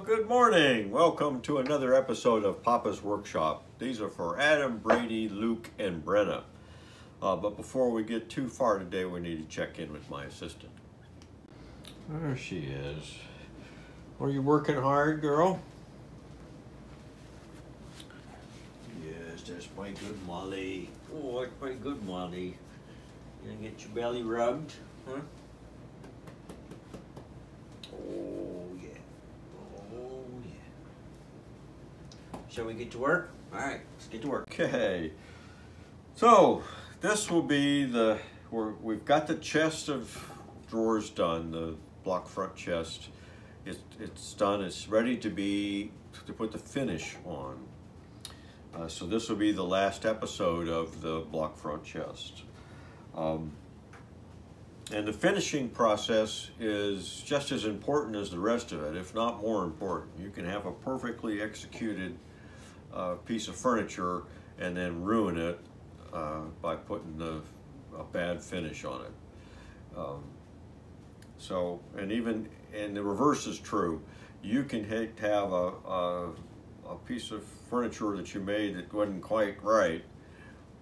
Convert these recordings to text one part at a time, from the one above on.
Well, good morning. Welcome to another episode of Papa's Workshop. These are for Adam, Brady, Luke, and Brenna. Uh, but before we get too far today, we need to check in with my assistant. There she is. Are you working hard, girl? Yes, that's my good Molly. Oh, that's my good Molly. You gonna get your belly rubbed, huh? Oh, yeah. Oh, yeah. Shall we get to work? All right, let's get to work. Okay. So, this will be the, we're, we've got the chest of drawers done, the block front chest. It, it's done, it's ready to be, to put the finish on. Uh, so this will be the last episode of the block front chest. Um, and the finishing process is just as important as the rest of it, if not more important. You can have a perfectly executed uh, piece of furniture and then ruin it uh, by putting the, a bad finish on it. Um, so, and even, and the reverse is true. You can have a, a, a piece of furniture that you made that wasn't quite right,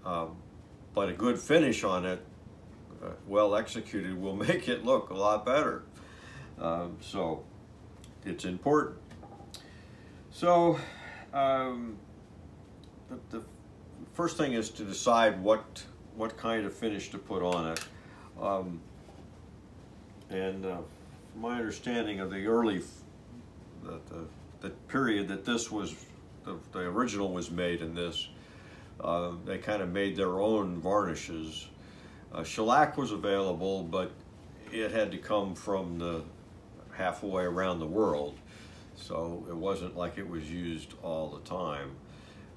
um, but a good finish on it, uh, well executed, will make it look a lot better. Um, so it's important. So um, the, the, first thing is to decide what what kind of finish to put on it. Um, and uh, my understanding of the early, the, the, the period that this was, the, the original was made in this, uh, they kind of made their own varnishes. Uh, shellac was available, but it had to come from the halfway around the world. So it wasn't like it was used all the time.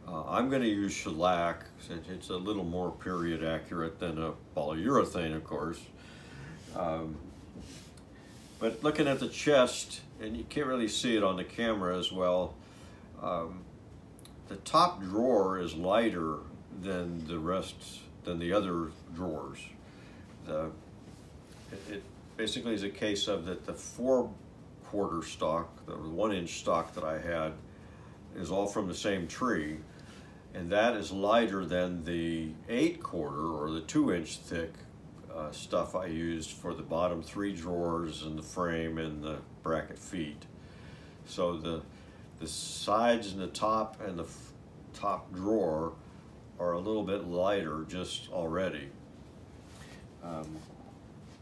Uh, I'm going to use shellac since it's a little more period accurate than a polyurethane, of course. Um, but looking at the chest, and you can't really see it on the camera as well, um, the top drawer is lighter than the rest, than the other drawers. The, it, it basically is a case of that the four quarter stock, the one inch stock that I had, is all from the same tree, and that is lighter than the eight quarter or the two inch thick uh, stuff I used for the bottom three drawers and the frame and the bracket feet. So the the sides and the top and the top drawer are a little bit lighter just already. Um,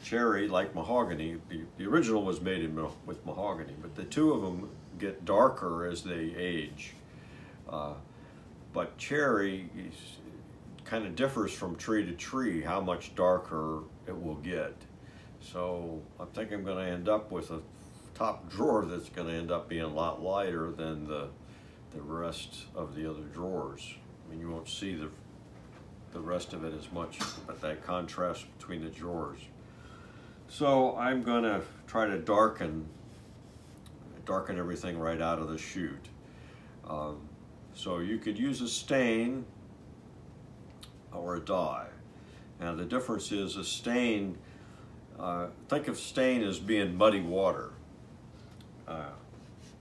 cherry, like mahogany, the, the original was made in, with mahogany, but the two of them get darker as they age. Uh, but cherry kind of differs from tree to tree how much darker it will get. So I think I'm going to end up with a top drawer that's going to end up being a lot lighter than the, the rest of the other drawers. I mean, you won't see the, the rest of it as much, but that contrast between the drawers. So I'm going to try to darken darken everything right out of the chute. Um, so you could use a stain or a dye. Now the difference is a stain, uh, think of stain as being muddy water. Uh,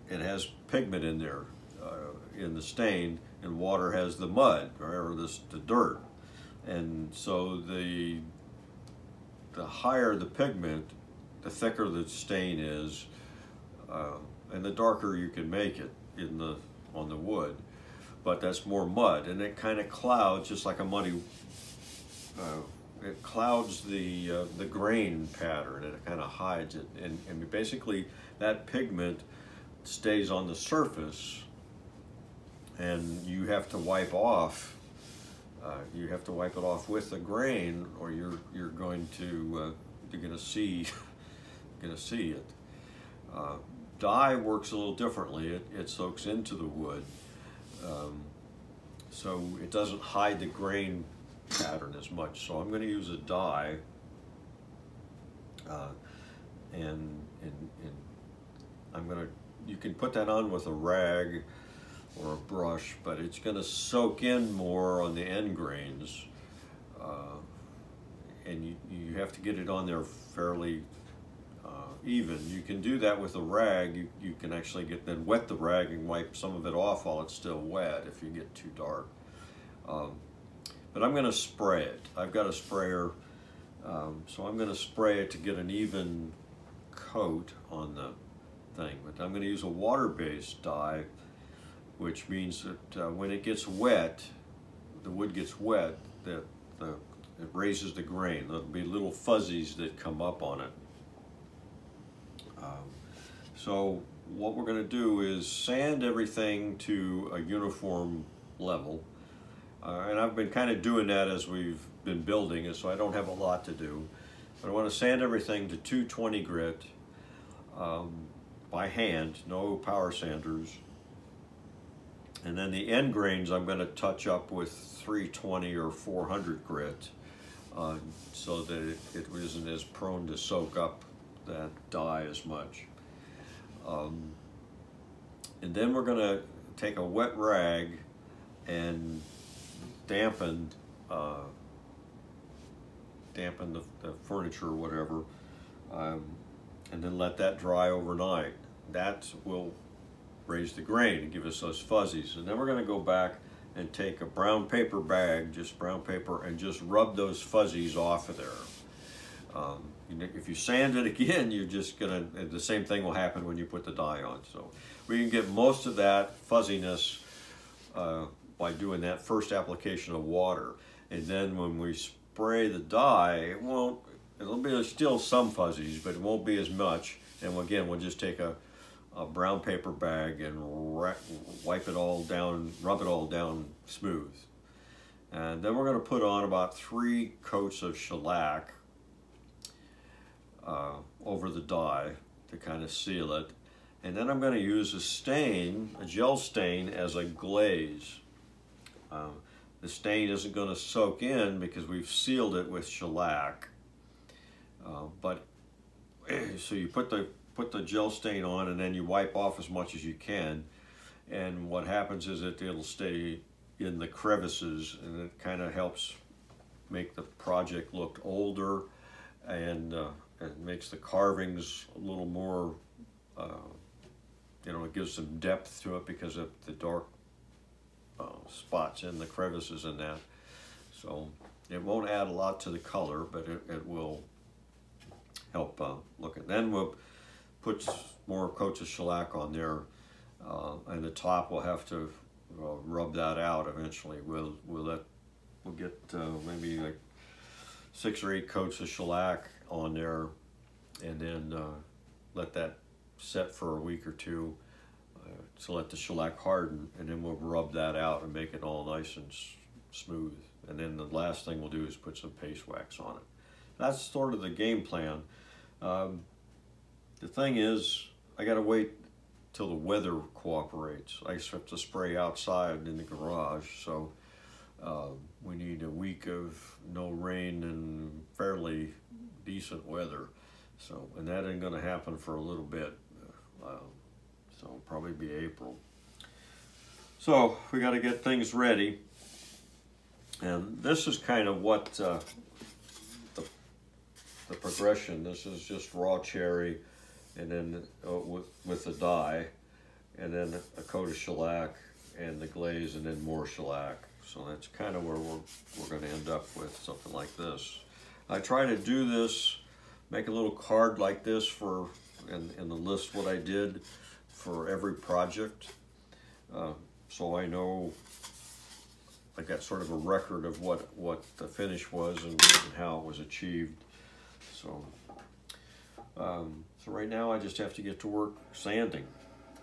it has pigment in there uh, in the stain and water has the mud or this, the dirt. And so the, the higher the pigment, the thicker the stain is uh, and the darker you can make it in the, on the wood. But that's more mud and it kind of clouds just like a muddy uh, it clouds the uh, the grain pattern and it kind of hides it. And, and basically that pigment stays on the surface and you have to wipe off uh, you have to wipe it off with the grain or you're you're going to uh, you're to see to see it. Uh, dye works a little differently. It, it soaks into the wood. Um, so it doesn't hide the grain pattern as much. So I'm going to use a dye uh, and, and, and I'm to, you can put that on with a rag or a brush, but it's going to soak in more on the end grains. Uh, and you, you have to get it on there fairly uh, even. You can do that with a rag. You, you can actually get then wet the rag and wipe some of it off while it's still wet if you get too dark. Um, but I'm going to spray it. I've got a sprayer, um, so I'm going to spray it to get an even coat on the thing. But I'm going to use a water-based dye, which means that uh, when it gets wet, the wood gets wet, that the it raises the grain. There'll be little fuzzies that come up on it. Um, so what we're going to do is sand everything to a uniform level. Uh, and I've been kind of doing that as we've been building it, so I don't have a lot to do. But I want to sand everything to 220 grit um, by hand, no power sanders. And then the end grains I'm going to touch up with 320 or 400 grit uh, so that it, it isn't as prone to soak up that dye as much. Um, and then we're going to take a wet rag and dampen uh, dampen the, the, furniture or whatever um, and then let that dry overnight. That will raise the grain and give us those fuzzies. And then we're going to go back and take a brown paper bag, just brown paper, and just rub those fuzzies off of there. Um, if you sand it again, you're just gonna, the same thing will happen when you put the dye on. So we can get most of that fuzziness uh, by doing that first application of water. And then when we spray the dye, it won't, it'll be still some fuzzies, but it won't be as much. And again, we'll just take a, a brown paper bag and wipe it all down, rub it all down smooth. And then we're going to put on about three coats of shellac uh, over the dye to kind of seal it. And then I'm going to use a stain, a gel stain, as a glaze. Um, the stain isn't going to soak in because we've sealed it with shellac. Uh, but so you put the put the gel stain on and then you wipe off as much as you can. And what happens is that it'll stay in the crevices and it kind of helps make the project look older and uh, it makes the carvings a little more, uh, you know, it gives some depth to it because of the dark uh, spots in the crevices and that. So it won't add a lot to the color, but it, it will help uh, look at. Then we'll put more coats of shellac on there, uh, and the top will have to uh, rub that out eventually. We'll we'll let we'll get uh, maybe like six or eight coats of shellac on there, and then uh, let that set for a week or two uh, to let the shellac harden, and then we'll rub that out and make it all nice and smooth. And then the last thing we'll do is put some paste wax on it. That's sort of the game plan. Um, the thing is, I gotta wait till the weather cooperates. I have to spray outside in the garage, so uh, we need a week of no rain and fairly decent weather. So, and that ain't gonna happen for a little bit. Uh, so it'll probably be April. So we got to get things ready. And this is kind of what uh, the, the progression. This is just raw cherry and then uh, with, with the dye, and then a coat of shellac and the glaze, and then more shellac. So that's kind of where we're, we're going to end up with something like this. I try to do this, make a little card like this for, in, in the list what I did for every project. Uh, so I know I got sort of a record of what, what the finish was and, and how it was achieved. So um, so right now I just have to get to work sanding.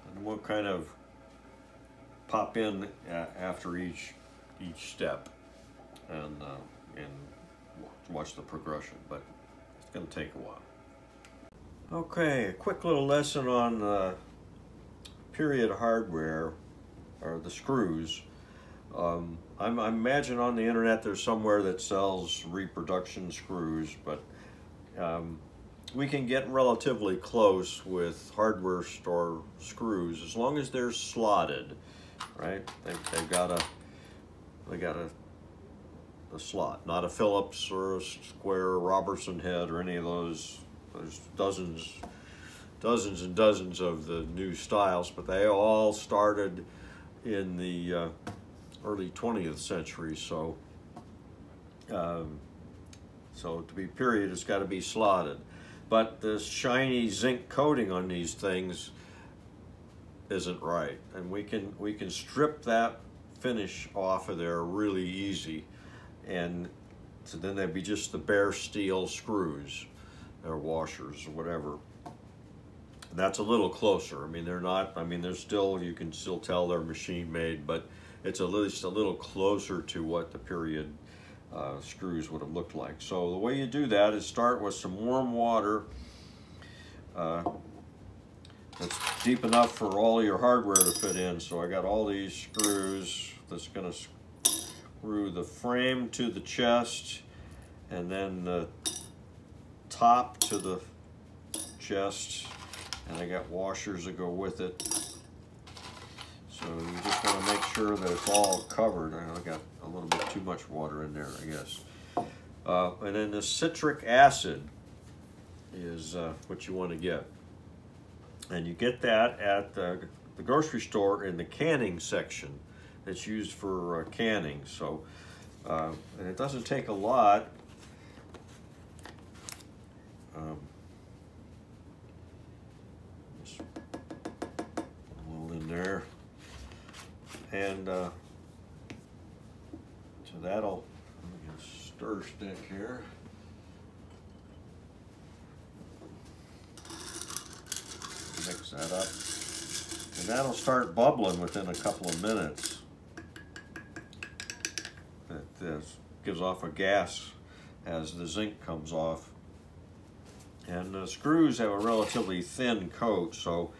And we'll kind of pop in after each each step and uh, and watch the progression, but it's going to take a while. Okay, a quick little lesson on uh, period hardware or the screws. Um, I'm, I imagine on the internet there's somewhere that sells reproduction screws, but um, we can get relatively close with hardware store screws as long as they're slotted, right? They, they've got a, they got a, a slot, not a Phillips or a square Robertson head or any of those. There's dozens dozens and dozens of the new styles, but they all started in the uh, early 20th century. So, um, so to be period, it's got to be slotted. But the shiny zinc coating on these things isn't right, and we can we can strip that finish off of there really easy, and so then they'd be just the bare steel screws or washers or whatever. That's a little closer. I mean, they're not. I mean, they're still. You can still tell they're machine made, but it's at least a little closer to what the period uh, screws would have looked like. So the way you do that is start with some warm water uh, that's deep enough for all your hardware to fit in. So I got all these screws that's going to screw the frame to the chest and then the top to the chest and I got washers that go with it. So you just want to make sure that it's all covered. I got a little bit too much water in there, I guess. Uh, and then the citric acid is uh, what you want to get. And you get that at the, the grocery store in the canning section. It's used for uh, canning. So, uh, and it doesn't take a lot. Um, just a little in there. And uh, so that'll, let me get a stir stick here. Mix that up. And that'll start bubbling within a couple of minutes. That this gives off a gas as the zinc comes off. And the screws have a relatively thin coat, so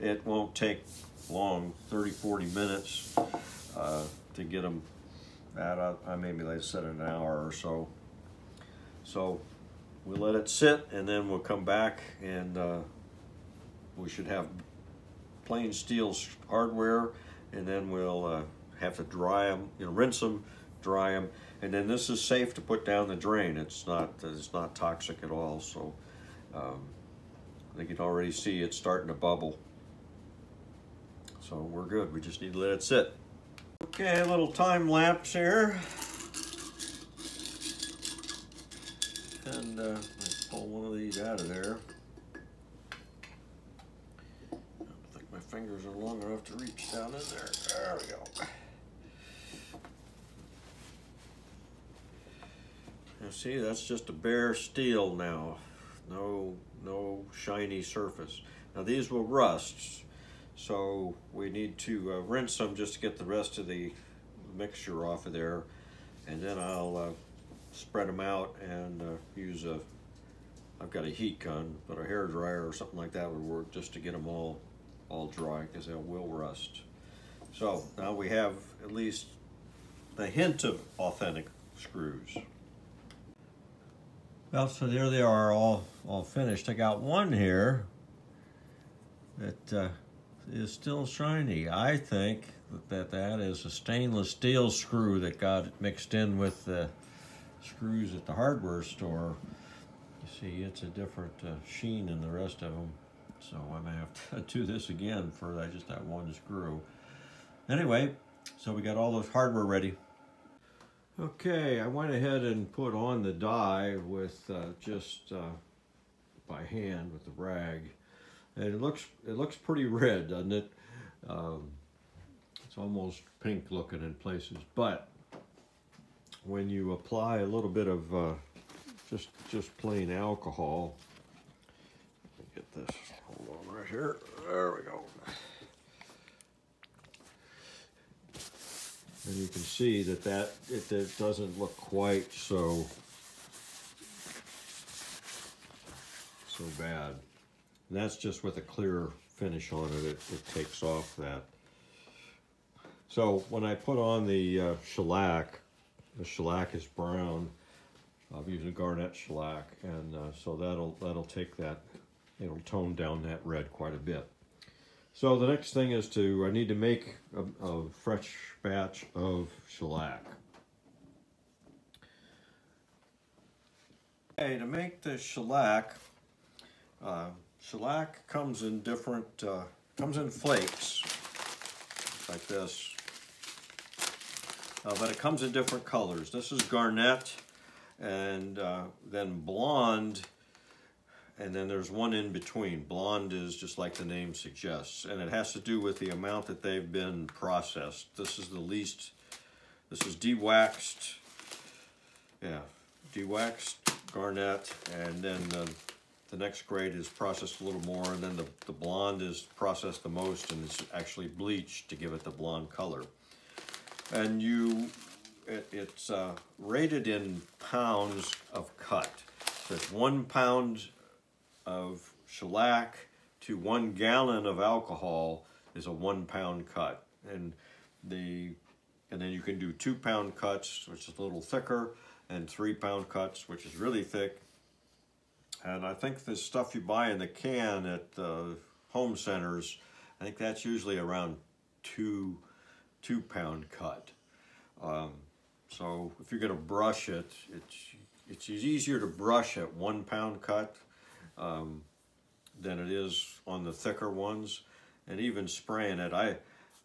it won't take long, 30, 40 minutes uh, to get them that up. I maybe they said an hour or so. So we let it sit and then we'll come back and uh, we should have plain steel hardware and then we'll uh, have to dry them, you know, rinse them, dry them, and then this is safe to put down the drain. It's not it's not toxic at all. So um, I can already see it starting to bubble. So we're good. We just need to let it sit. Okay, a little time lapse here. And uh, pull one of these out of there. I don't think my fingers are long enough to reach down in there. There we go. Now see, that's just a bare steel now. No, no shiny surface. Now these will rust, so we need to uh, rinse them just to get the rest of the mixture off of there. And then I'll uh, spread them out and uh, use a, I've got a heat gun, but a hair dryer or something like that would work just to get them all, all dry because they will rust. So now we have at least the hint of authentic screws. Well, so there they are all, all finished. I got one here that uh, is still shiny. I think that that is a stainless steel screw that got mixed in with the screws at the hardware store. You see, it's a different uh, sheen than the rest of them. So I may have to do this again for just that one screw. Anyway, so we got all those hardware ready. Okay, I went ahead and put on the dye with uh, just uh, by hand with the rag. And it looks it looks pretty red, doesn't it? Um, it's almost pink looking in places, but when you apply a little bit of uh, just just plain alcohol, get this, hold on right here, there we go. And you can see that that it, it doesn't look quite so so bad. And that's just with a clear finish on it, it, it takes off that. So when I put on the uh, shellac, the shellac is brown. I'm using garnet shellac, and uh, so that'll that'll take that, it'll tone down that red quite a bit. So the next thing is to, I need to make a, a fresh batch of shellac. Okay, to make the shellac, uh, shellac comes in different, uh, comes in flakes, like this. Uh, but it comes in different colors. This is garnet, and uh, then blonde, and then there's one in between. Blonde is just like the name suggests, and it has to do with the amount that they've been processed. This is the least, this is dewaxed, yeah, dewaxed garnet, and then the, the next grade is processed a little more, and then the, the blonde is processed the most, and it's actually bleached to give it the blonde color. And you, it, it's uh, rated in pounds of cut. So it's one pound of shellac to one gallon of alcohol is a one pound cut. And the and then you can do two pound cuts, which is a little thicker, and three pound cuts, which is really thick. And I think the stuff you buy in the can at the home centers, I think that's usually around two, two pound cut. Um, so if you're gonna brush it, it's, it's easier to brush at one pound cut um, than it is on the thicker ones. And even spraying it, I,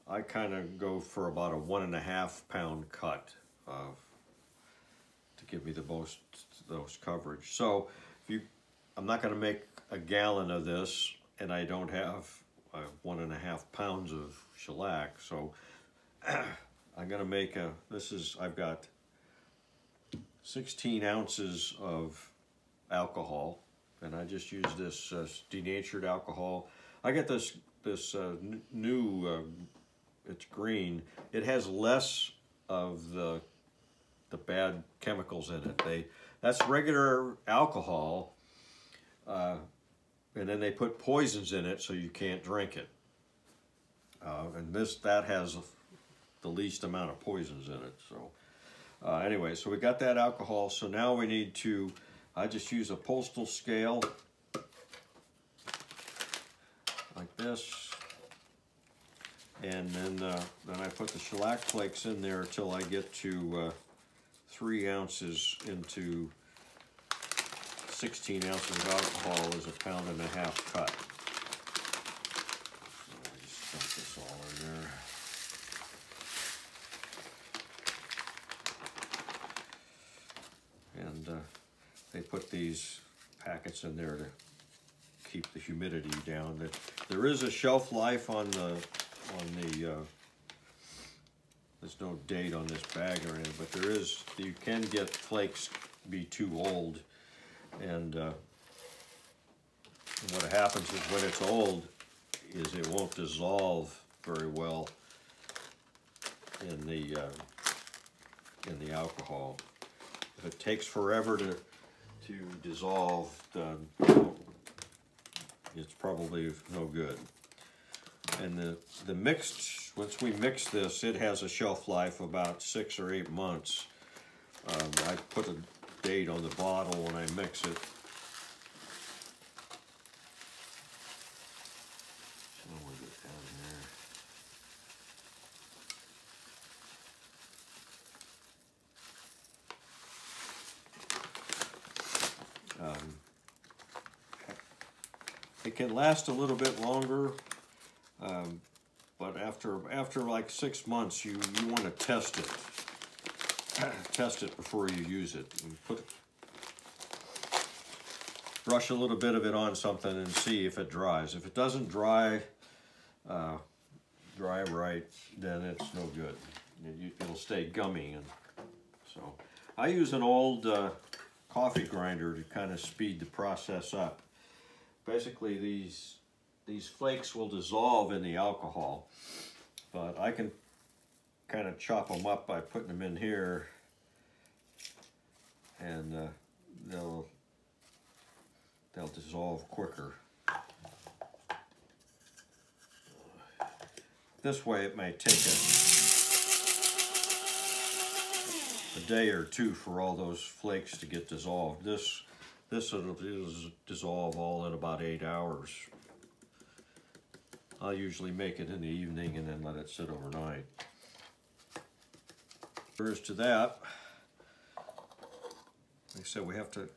I kind of go for about a one and a half pound cut. Uh, to give me the most those coverage. So if you, I'm not going to make a gallon of this, and I don't have uh, one and a half pounds of shellac. So I'm going to make a. This is I've got 16 ounces of alcohol, and I just use this uh, denatured alcohol. I get this this uh, new. Uh, it's green. It has less of the the bad chemicals in it. They that's regular alcohol, uh, and then they put poisons in it so you can't drink it. Uh, and this that has the least amount of poisons in it. So uh, anyway, so we got that alcohol. So now we need to. I just use a postal scale like this. And then, uh, then I put the shellac flakes in there until I get to uh, three ounces into 16 ounces of alcohol is a pound and a half cut. Just dump this all in there. And uh, they put these packets in there to keep the humidity down. There is a shelf life on the on the uh, there's no date on this bag or anything, but there is, you can get flakes be too old. And uh, what happens is when it's old, is it won't dissolve very well in the uh, in the alcohol. If it takes forever to to dissolve, it's probably no good. And the the mixed once we mix this, it has a shelf life about six or eight months. Um, I put a date on the bottle when I mix it. Um, it can last a little bit longer. Um, but after after like six months, you you want to test it. Test it before you use it. Put brush a little bit of it on something and see if it dries. If it doesn't dry, uh, dry right, then it's no good. It'll stay gummy, and so I use an old uh, coffee grinder to kind of speed the process up. Basically, these these flakes will dissolve in the alcohol, but I can kind of chop them up by putting them in here and uh, they'll they'll dissolve quicker. This way it may take a, a day or two for all those flakes to get dissolved. This this will dissolve all in about eight hours I'll usually make it in the evening and then let it sit overnight. First to that, like I said, we have to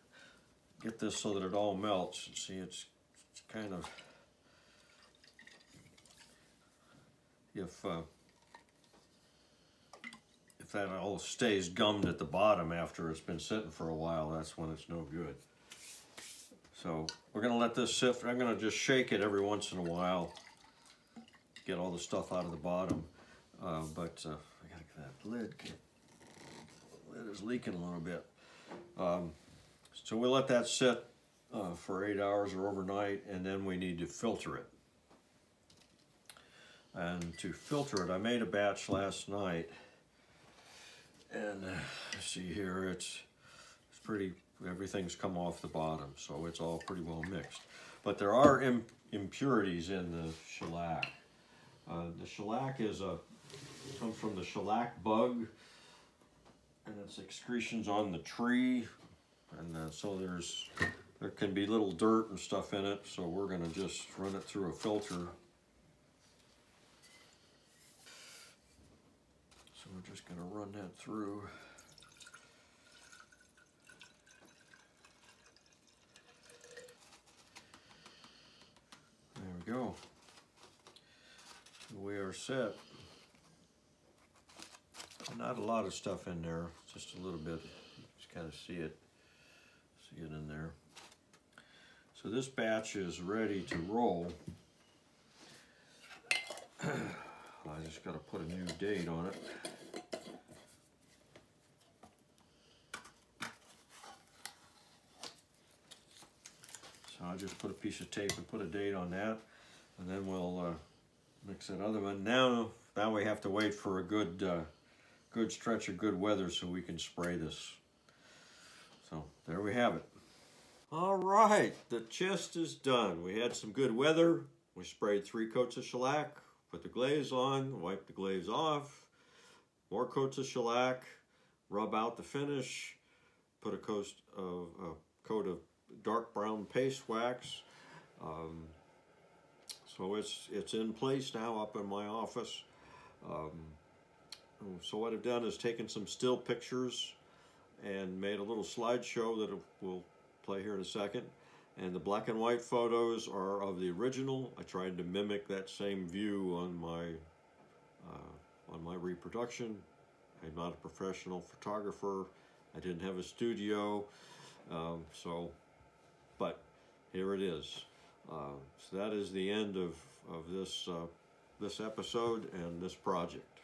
get this so that it all melts. And See, it's, it's kind of if uh, if that all stays gummed at the bottom after it's been sitting for a while, that's when it's no good. So we're gonna let this sift. I'm gonna just shake it every once in a while, get all the stuff out of the bottom. Uh, but uh, I gotta get that lid. Get, lid is leaking a little bit. Um, so we'll let that sit uh, for eight hours or overnight, and then we need to filter it. And to filter it, I made a batch last night, and uh, see here, it's it's pretty. Everything's come off the bottom, so it's all pretty well mixed. But there are Im impurities in the shellac. Uh, the shellac is a comes from the shellac bug, and it's excretions on the tree, and uh, so there's there can be little dirt and stuff in it. So we're going to just run it through a filter. So we're just going to run that through. There we go. We are set. Not a lot of stuff in there, just a little bit. Just kind of see it, see it in there. So this batch is ready to roll. I just got to put a new date on it. So I just put a piece of tape and put a date on that, and then we'll uh, mix that other one. Now, now we have to wait for a good, uh, good stretch of good weather so we can spray this. So there we have it. All right, the chest is done. We had some good weather. We sprayed three coats of shellac, put the glaze on, wipe the glaze off, more coats of shellac, rub out the finish, put a coat of, a coat of dark brown paste wax. Um, so it's, it's in place now up in my office. Um, so what I've done is taken some still pictures and made a little slideshow that we'll play here in a second. And the black and white photos are of the original. I tried to mimic that same view on my uh, on my reproduction. I'm not a professional photographer. I didn't have a studio, um, so but here it is. Uh, so that is the end of of this uh, this episode and this project.